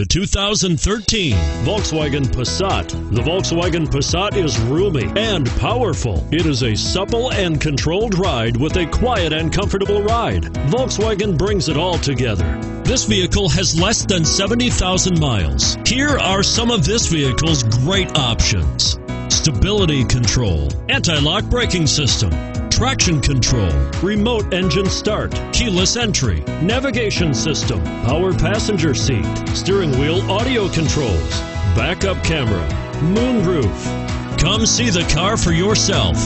The 2013 Volkswagen Passat. The Volkswagen Passat is roomy and powerful. It is a supple and controlled ride with a quiet and comfortable ride. Volkswagen brings it all together. This vehicle has less than 70,000 miles. Here are some of this vehicle's great options. Stability control, anti-lock braking system, traction control, remote engine start, keyless entry, navigation system, power passenger seat, steering wheel audio controls, backup camera, moonroof. Come see the car for yourself.